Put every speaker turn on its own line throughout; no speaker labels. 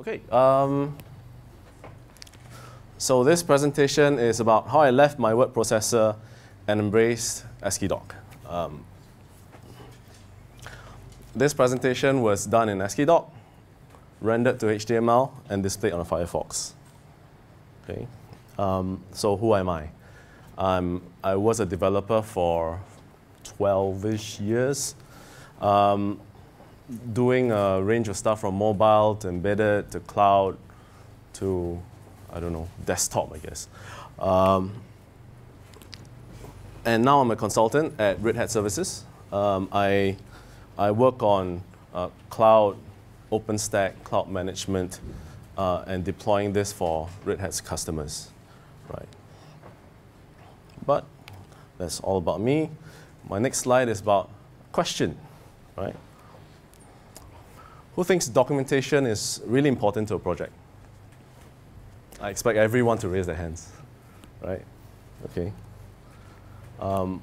Okay. Um, so this presentation is about how I left my word processor and embraced AsciiDoc. Um, this presentation was done in AsciiDoc, rendered to HTML, and displayed on Firefox. Okay. Um, so who am I? Um, I was a developer for 12-ish years, um, doing a range of stuff from mobile to embedded to cloud to, I don't know, desktop, I guess. Um, and now I'm a consultant at Red Hat Services. Um, I, I work on uh, cloud, OpenStack, cloud management, uh, and deploying this for Red Hat's customers, right? But that's all about me. My next slide is about question, right? Who thinks documentation is really important to a project? I expect everyone to raise their hands, right? Okay. Um,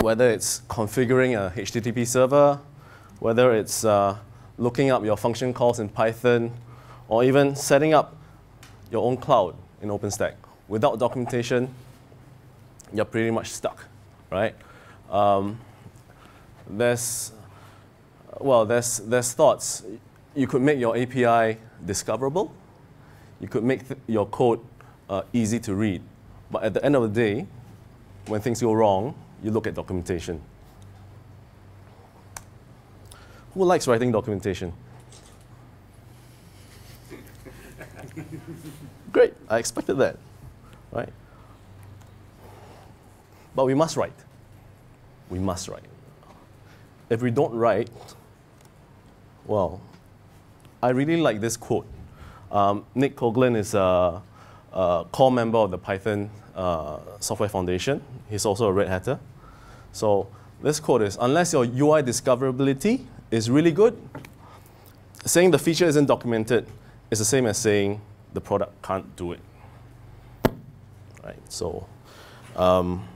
whether it's configuring a HTTP server, whether it's uh, looking up your function calls in Python, or even setting up your own cloud in OpenStack. Without documentation, you're pretty much stuck, right? Um, there's, well, there's, there's thoughts. You could make your API discoverable. You could make your code uh, easy to read. But at the end of the day, when things go wrong, you look at documentation. Who likes writing documentation? Great, I expected that, right? But we must write. We must write. If we don't write, well, I really like this quote. Um, Nick Coghlan is a, a, core member of the Python uh, Software Foundation. He's also a Red Hatter. So this quote is, unless your UI discoverability is really good, saying the feature isn't documented is the same as saying the product can't do it. Right, so um,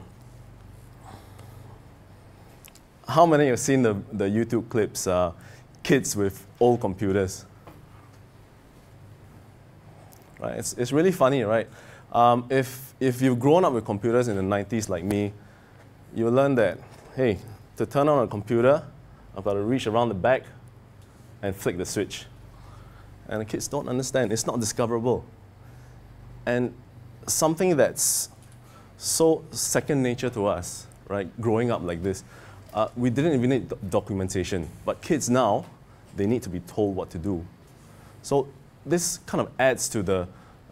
how many have seen the, the YouTube clips, uh, kids with old computers? Right, it's, it's really funny, right? Um, if, if you've grown up with computers in the 90s like me, you learn that, hey, to turn on a computer, I've got to reach around the back and flick the switch. And the kids don't understand. It's not discoverable. And something that's so second nature to us, right, growing up like this, uh, we didn't even need documentation. But kids now, they need to be told what to do. So this kind of adds to the,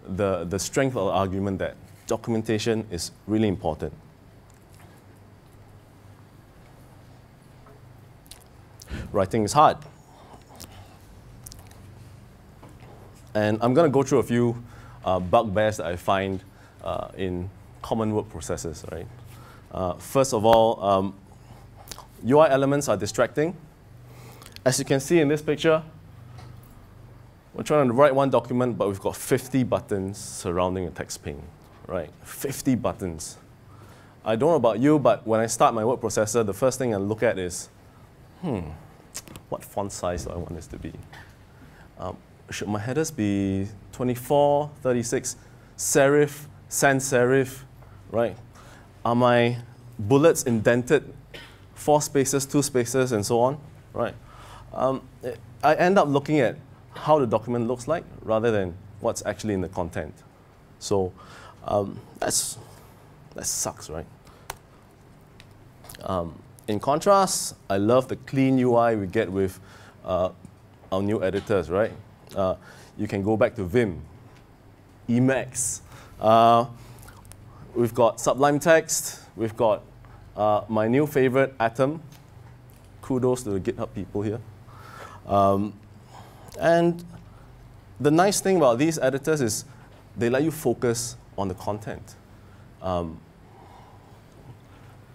the, the strength of the argument that documentation is really important. Writing is hard. And I'm going to go through a few uh, bugbears that I find uh, in common word processes. Right? Uh, first of all, um, UI elements are distracting. As you can see in this picture, we're trying to write one document, but we've got 50 buttons surrounding a text pane, right? 50 buttons. I don't know about you, but when I start my word processor, the first thing I look at is, hmm, what font size do I want this to be? Um, should my headers be 24, 36, serif, sans serif, right? Are my bullets indented, four spaces, two spaces, and so on, right? Um, I end up looking at how the document looks like rather than what's actually in the content. So um, that's, that sucks, right? Um, in contrast, I love the clean UI we get with uh, our new editors, right? Uh, you can go back to Vim, Emacs. Uh, we've got Sublime Text. We've got uh, my new favorite, Atom. Kudos to the GitHub people here. Um, and the nice thing about these editors is they let you focus on the content. Um,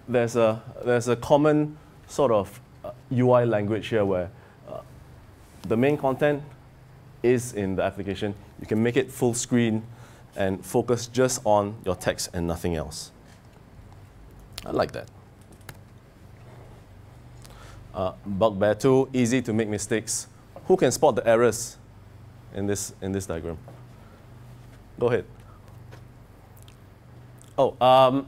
there's, a, there's a common sort of uh, UI language here where uh, the main content is in the application. You can make it full screen and focus just on your text and nothing else. I like that. Uh, bugbear 2, easy to make mistakes. Who can spot the errors in this, in this diagram. Go ahead. Oh, um,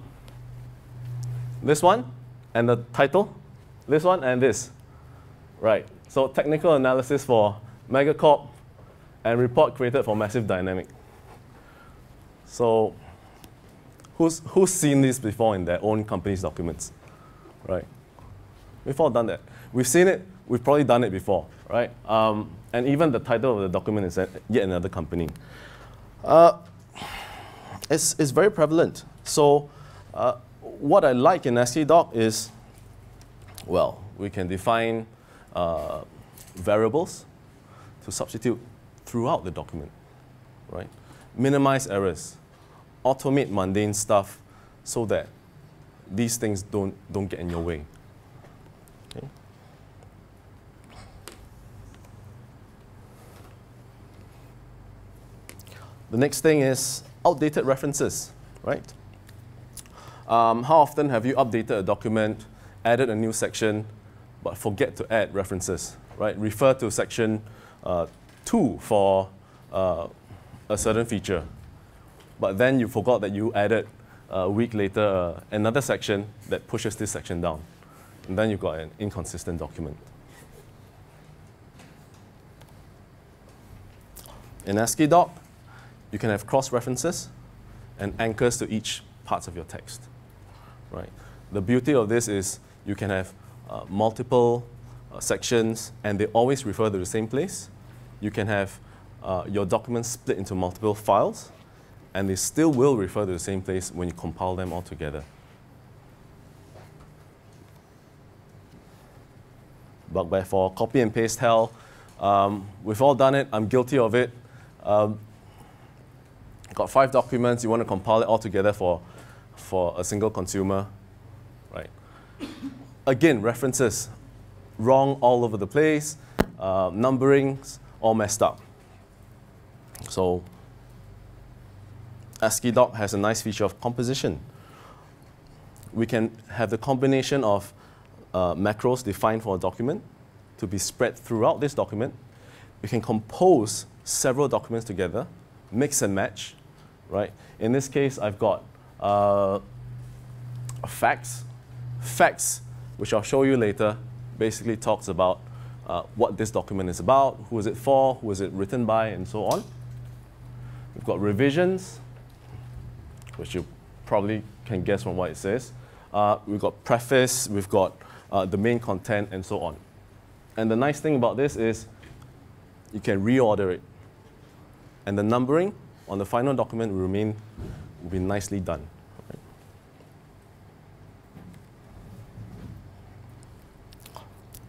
this one and the title, this one and this. Right. So technical analysis for Megacorp and report created for Massive Dynamic. So who's, who's seen this before in their own company's documents? Right. We've all done that. We've seen it, we've probably done it before, right? Um, and even the title of the document is yet another company. Uh, it's, it's very prevalent. So uh, what I like in AsciiDoc is, well, we can define uh, variables to substitute throughout the document, right? Minimize errors, automate mundane stuff so that these things don't, don't get in your way. Okay? The next thing is outdated references, right? Um, how often have you updated a document, added a new section, but forget to add references, right? Refer to section uh, 2 for uh, a certain feature. But then you forgot that you added uh, a week later uh, another section that pushes this section down. And then you've got an inconsistent document. In AsciiDoc, you can have cross-references and anchors to each parts of your text. Right? The beauty of this is you can have uh, multiple uh, sections and they always refer to the same place. You can have uh, your documents split into multiple files and they still will refer to the same place when you compile them all together. Bugbear for copy and paste hell. Um, we've all done it. I'm guilty of it. Um, got five documents. You want to compile it all together for, for a single consumer, right? Again, references wrong all over the place. Uh, numberings all messed up. So AsciiDoc has a nice feature of composition. We can have the combination of uh, macros defined for a document to be spread throughout this document. We can compose several documents together, mix and match, right? In this case, I've got uh, facts. Facts, which I'll show you later, basically talks about uh, what this document is about, who is it for, who is it written by, and so on. We've got revisions, which you probably can guess from what it says. Uh, we've got preface, we've got uh, the main content, and so on. And the nice thing about this is you can reorder it. And the numbering on the final document will remain will be nicely done.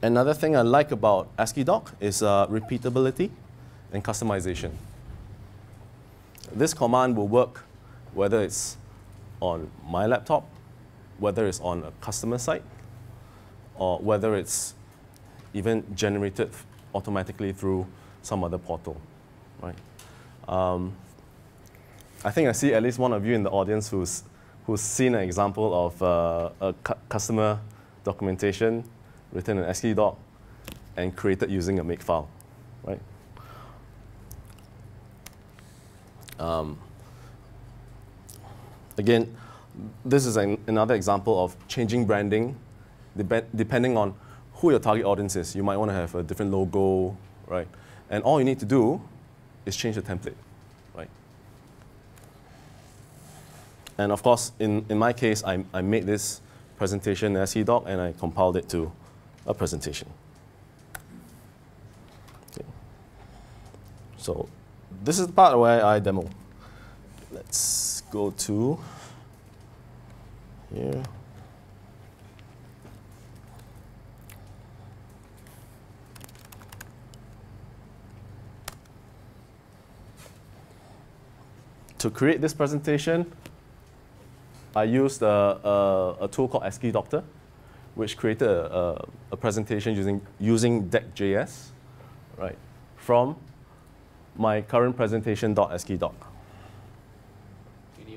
Another thing I like about AsciiDoc is uh, repeatability and customization. This command will work whether it's on my laptop, whether it's on a customer site, or whether it's even generated automatically through some other portal, right? Um, I think I see at least one of you in the audience who's, who's seen an example of uh, a cu customer documentation written in AsciiDoc and created using a makefile, right? Um, again, this is an, another example of changing branding depending on who your target audience is. You might want to have a different logo, right? And all you need to do is change the template, right? And of course, in, in my case, I, I made this presentation in AsciiDoc and I compiled it to a presentation. Okay. So this is the part where I demo. Let's go to here. To create this presentation, I used a, a, a tool called Asciidoctor, which created a, a, presentation using, using Deck.js, right, from my current presentation.asciidoc.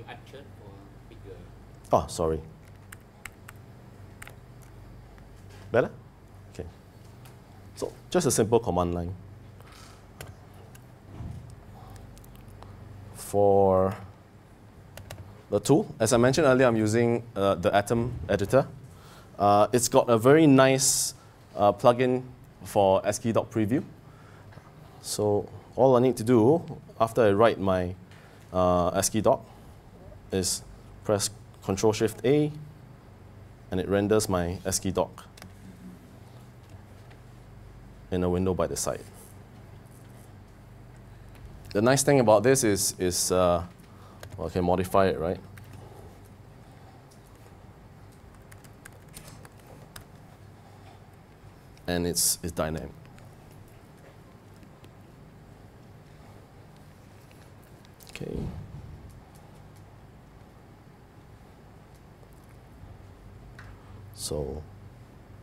You for bigger?
Oh, sorry. Better? Okay. So just a simple command line. for the tool, as I mentioned earlier, I'm using uh, the Atom editor. Uh, it's got a very nice uh, plugin for AsciiDoc preview. So all I need to do after I write my uh, AsciiDoc is press Control Shift A, and it renders my AsciiDoc in a window by the side. The nice thing about this is, is uh, well, I can modify it, right? And it's, it's dynamic. Okay. So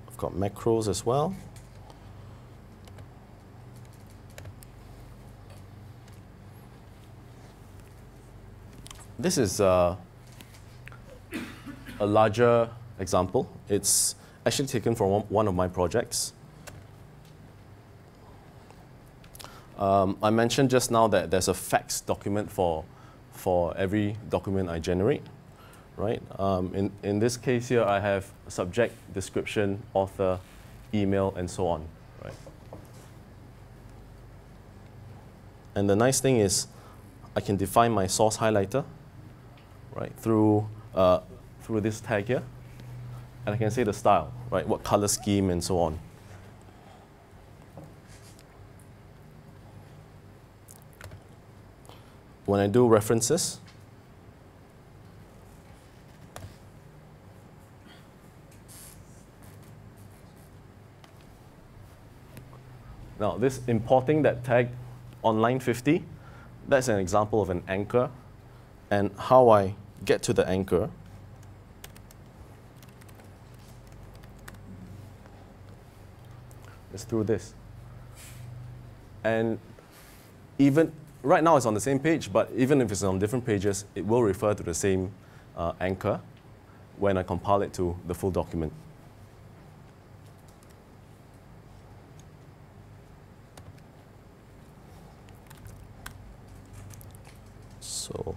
I've got macros as well. This is uh, a larger example. It's actually taken from one- of my projects. Um, I mentioned just now that there's a fax document for, for every document I generate, right? Um, in, in this case here, I have subject, description, author, email, and so on, right? And the nice thing is I can define my source highlighter, right, through, uh, through this tag here. And I can say the style, right, what color scheme and so on. When I do references, this importing that tag on line 50, that's an example of an anchor. And how I get to the anchor is through this. And even right now it's on the same page, but even if it's on different pages, it will refer to the same uh, anchor when I compile it to the full document. So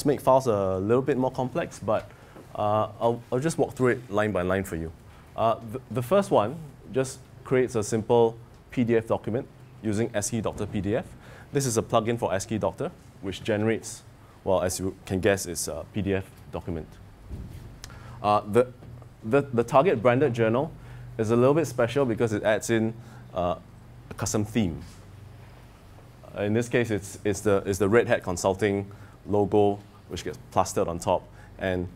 This make files a little bit more complex, but uh, I'll, I'll just walk through it line by line for you. Uh, the, the first one just creates a simple PDF document using Asciidoctor PDF. This is a plugin for Asciidoctor, which generates, well, as you can guess, it's a PDF document. Uh, the, the, the target branded journal is a little bit special because it adds in uh, a custom theme. In this case, it's, it's, the, it's the Red Hat Consulting logo, which gets plastered on top, and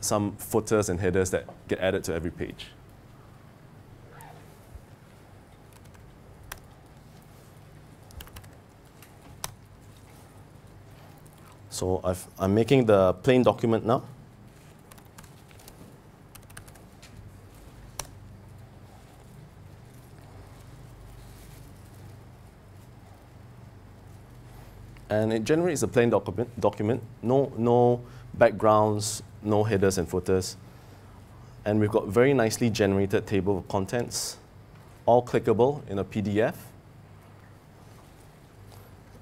some footers and headers that get added to every page. So I've, I'm making the plain document now. And it generates a plain document, document no, no backgrounds, no headers and footers. And we've got very nicely generated table of contents, all clickable in a PDF.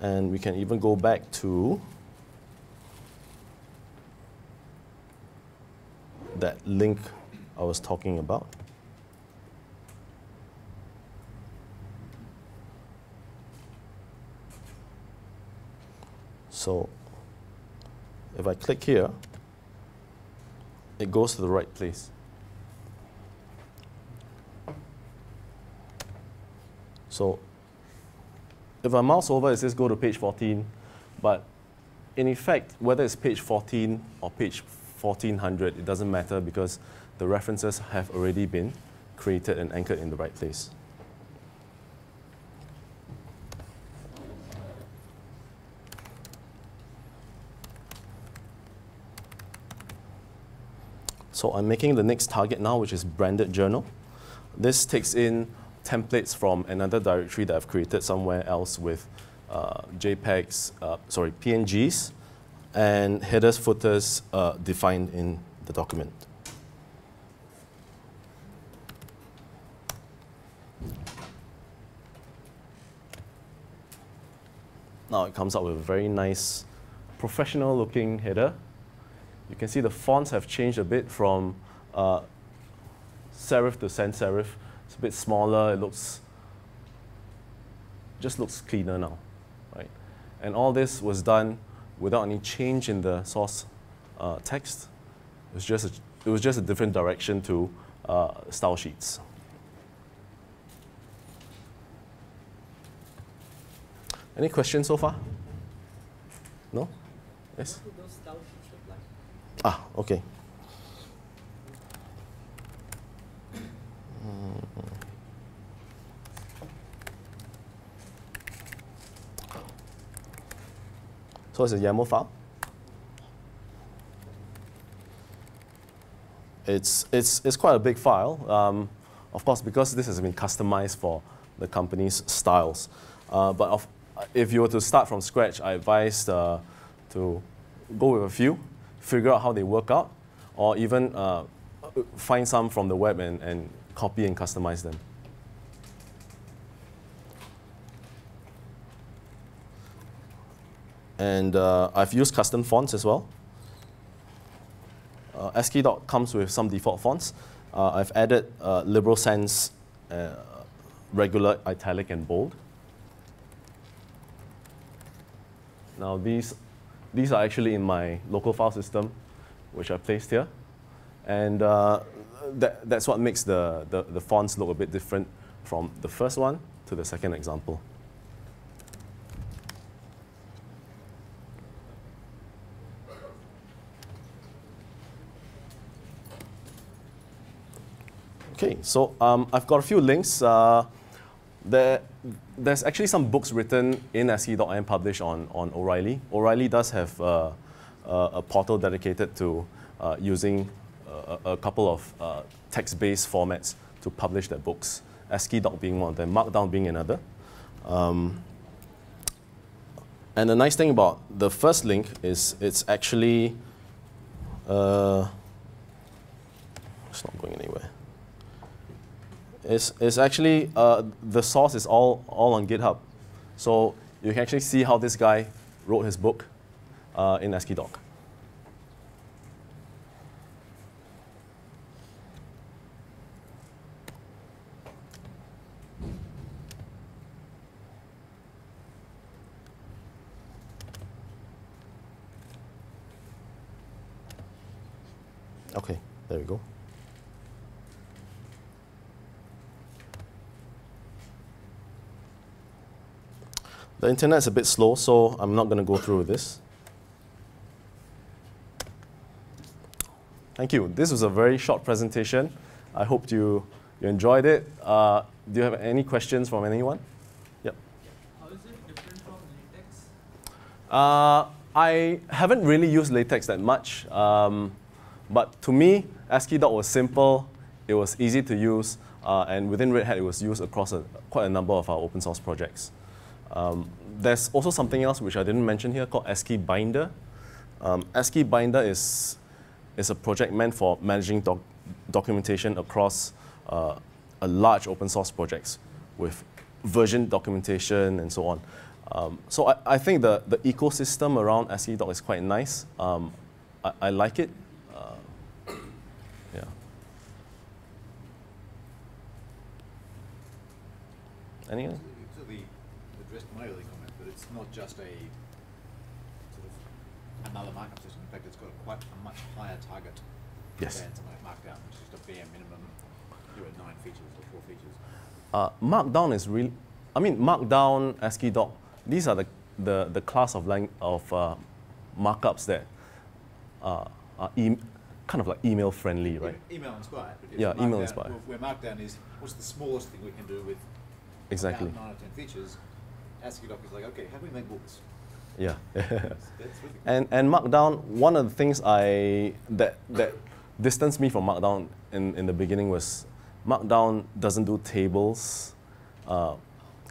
And we can even go back to that link I was talking about. So if I click here, it goes to the right place. So if I mouse over, it says go to page 14, but in effect, whether it's page 14 or page 1400, it doesn't matter because the references have already been created and anchored in the right place. So I'm making the next target now, which is branded journal. This takes in templates from another directory that I've created somewhere else with uh, JPEGs, uh, sorry, PNGs, and headers, footers uh, defined in the document. Now it comes out with a very nice professional looking header. You can see the fonts have changed a bit from uh, serif to sans serif. It's a bit smaller, it looks, just looks cleaner now, right? And all this was done without any change in the source uh, text. It was, just a, it was just a different direction to uh, style sheets. Any questions so far? No? Yes?
What do those style sheets look like?
Ah, okay. So it's a YAML file. It's, it's, it's quite a big file, um, of course, because this has been customized for the company's styles. Uh, but of, if you were to start from scratch, I advise uh, to go with a few, figure out how they work out, or even uh, find some from the web and, and copy and customize them. And uh, I've used custom fonts as well. Uh, ASCII comes with some default fonts. Uh, I've added uh, Liberation Sans, uh, regular, italic, and bold. Now these, these are actually in my local file system, which I placed here. And uh, that, that's what makes the, the, the fonts look a bit different from the first one to the second example. Okay, so um, I've got a few links. Uh, there, there's actually some books written in ASCII.IM published on, on O'Reilly. O'Reilly does have uh, a portal dedicated to uh, using a, a, couple of uh, text-based formats to publish their books, AsciiDoc being one of them, Markdown being another. Um, and the nice thing about the first link is it's actually, uh, it's not going anywhere. It's, it's actually, uh, the source is all, all on GitHub. So you can actually see how this guy wrote his book uh, in AsciiDoc. Okay, there we go. Internet's a bit slow, so I'm not going to go through with this. Thank you. This was a very short presentation. I hope you, you enjoyed it. Uh, do you have any questions from anyone?
Yep. How is it different from latex?
Uh, I haven't really used latex that much, um, but to me, AsciiDoc was simple, it was easy to use, uh, and within Red Hat, it was used across a, quite a number of our open source projects. Um, there's also something else which I didn't mention here called AsciiBinder. Um, AsciiBinder is, is a project meant for managing doc documentation across uh, a large open source projects with version documentation and so on. Um, so I, I, think the, the ecosystem around AsciiDoc is quite nice. Um, I, I, like it. Uh, yeah. Anything?
Not just a sort of another markup system. In fact, it's got a quite a much higher target
yes.
than something like Markdown, which is just a bare minimum. You're at nine features or four features.
Uh, Markdown is really, I mean, Markdown, AsciiDoc, these are the, the, the class of, lang of uh, markups that uh, are e kind of like email friendly, right?
email inspired.
yeah, email inspired.
Where Markdown is, what's the smallest thing we can do with
exactly.
nine or ten features? AsciiDoc is like, okay, how do we make books?
Yeah. and, and Markdown, one of the things I that that distanced me from Markdown in, in the beginning was Markdown doesn't do tables uh,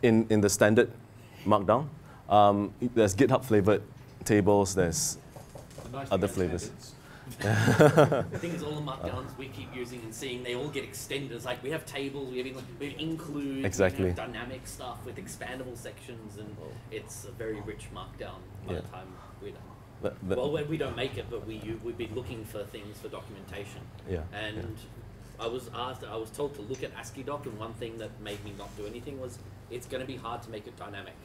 in, in the standard Markdown. Um, there's GitHub flavored tables, there's
nice
other flavors.
standards.
The thing is, all the markdowns we keep using and seeing, they all get extenders. Like we have tables, we have, we have include,
Exactly.
we have dynamic stuff with expandable sections, and it's a very rich markdown by
Yeah.
the time we're done. Well, we, we don't make it, but we we've been looking for things for documentation.
Yeah,
And I was asked, I was told to look at AsciiDoc, and one thing that made me not do anything was it's going to be hard to make it dynamic.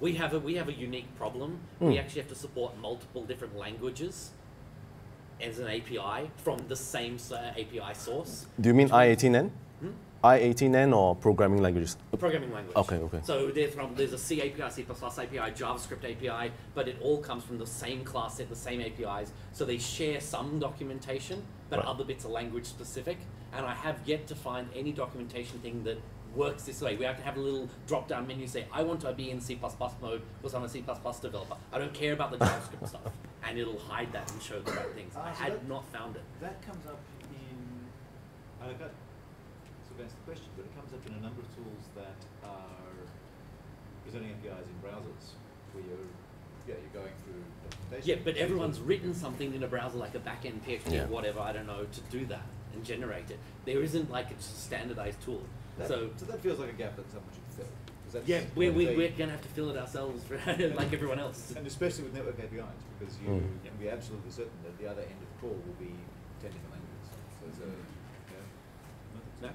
We have a we have a unique problem. We
Mm.
actually have to support multiple different languages as an API from the same API source.
Do you mean I18N?
Hmm?
I18N or programming languages?
Programming language.
Okay, okay.
So there's from there's a C API, C++ plus API, JavaScript API, but it all comes from the same class set, the same APIs. So they share some documentation, but
Right.
other bits are language specific. And I have yet to find any documentation thing that works this way. We have to have a little drop down menu say, I want to be in C mode because I'm a C developer. I don't care about the JavaScript stuff. And it'll hide that and show the right things. I
so
had
that-
not found it.
That comes up in, I don't know, so that's the question, but it comes up in a number of tools that are presenting APIs in browsers where you're, yeah, you're going through documentation.
Yeah, but everyone's written something in a browser like a backend PHP
Yeah.
or whatever, I don't know, to do that and generate it. There isn't like a standardized tool.
That,
so
so that feels like a gap that someone should fill. 'Cause that's
yeah, we're, we,
thing-
we're gonna have to fill it ourselves like everyone else.
And especially with network APIs, because you
Mm.
can be absolutely certain that the other end of the call will be ten different languages. So it's a, yeah.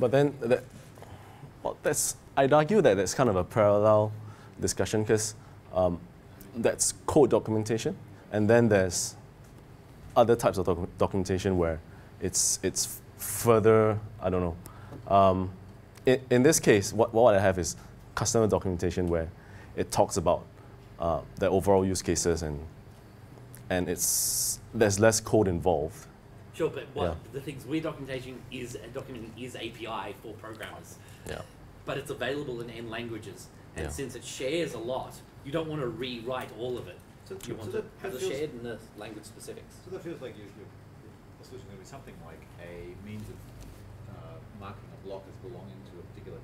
But then that, well, that's I'd argue that that's kind of a parallel discussion because um, that's code documentation, and then there's other types of docu- documentation where it's it's further I don't know. Um, in, in this case, what, what I have is customer documentation where it talks about uh, the overall use cases and and it's there's less code involved.
Sure, but what
Yeah.
the things we're documentation is documenting is API for programmers.
Yeah.
But it's available in N languages. And
Yeah.
since it shares a lot, you don't want to rewrite all of it.
So-
you
so
want
that-
to have
that
the shared and the language specifics.
So that feels like you, you, the solution is going to be something like a means of uh, marking a block as belonging to a particular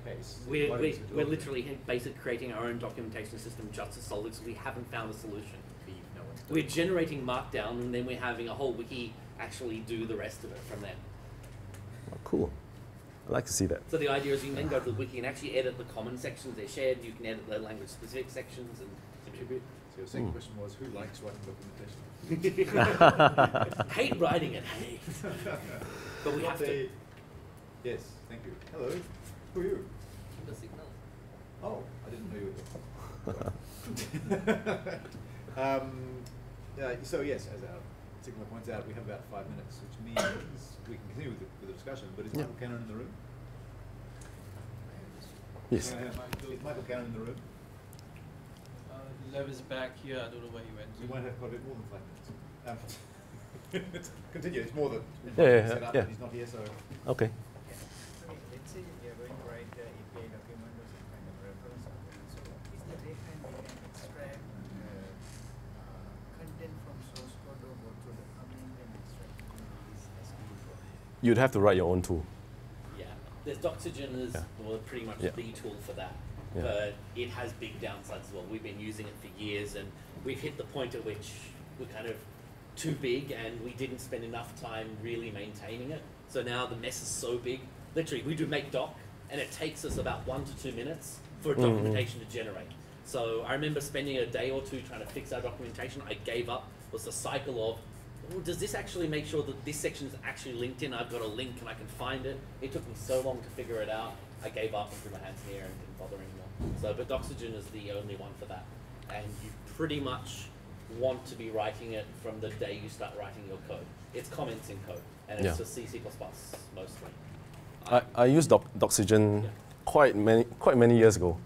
case.
We're,
Why
we're,
don't you do
we're literally basically creating our own documentation system just to solve it, so we haven't found a solution.
No
We're generating Markdown, and then we're having a whole wiki actually do the rest of it from there.
Oh, cool. I'd like to see that.
So the idea is you can then go to the wiki and actually edit the common sections they're shared. You can edit the language specific sections and contribute.
So your second
Hmm.
question was, who likes writing documentation?
Hate writing it, hey. But we have to.
Yes, thank you. Hello, who are you?
The signal.
Oh, I didn't know you were there. um, uh, so yes, as our Sigma points out, we have about five minutes, which means we can continue with the, with the discussion. But is
Yeah.
Michael Cannon in the room?
Yes.
Can Michael- Is Michael Cannon in the room?
Uh, Lev is back here. I don't know where he went.
We might have quite a bit more than five minutes. Um, continue. It's more than
Yeah, yeah, yeah.
he's not here, so
Okay.
I mean, let's you're going to write the API document or some kind of reference document. So is there a kind we can extract uh, uh, content from source code or go through the command and extract these SQL code?
You'd have to write your own tool.
Yeah, there's Doxygen is
Yeah.
well, pretty much
Yeah.
the tool for that,
Yeah.
but it has big downsides as well. We've been using it for years, and we've hit the point at which we're kind of too big, and we didn't spend enough time really maintaining it. So now the mess is so big. Literally, we do make doc, and it takes us about one to two minutes for
Mhm.
documentation to generate. So I remember spending a day or two trying to fix our documentation. I gave up. It Was the cycle of well, does this actually make sure that this section is actually linked in? I've got a link and I can find it. It took me so long to figure it out. I gave up and threw my hands in the air and didn't bother anymore. So, but Doxygen is the only one for that. And you pretty much want to be writing it from the day you start writing your code. It's comments in code, and it's
Yeah.
just C, C++ mostly.
I, I used Doc, Doxygen
Yeah.
quite many quite many years ago.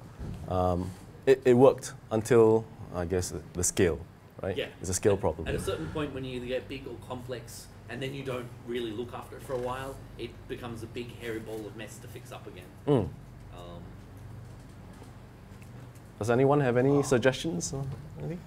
Um, it, it worked until I guess the, the scale, right?
Yeah.
It's a scale problem.
At a certain point, when you get big or complex, and then you don't really look after it for a while, it becomes a big hairy ball of mess to fix up again.
Mm.
Um,
Does anyone have any suggestions or anything?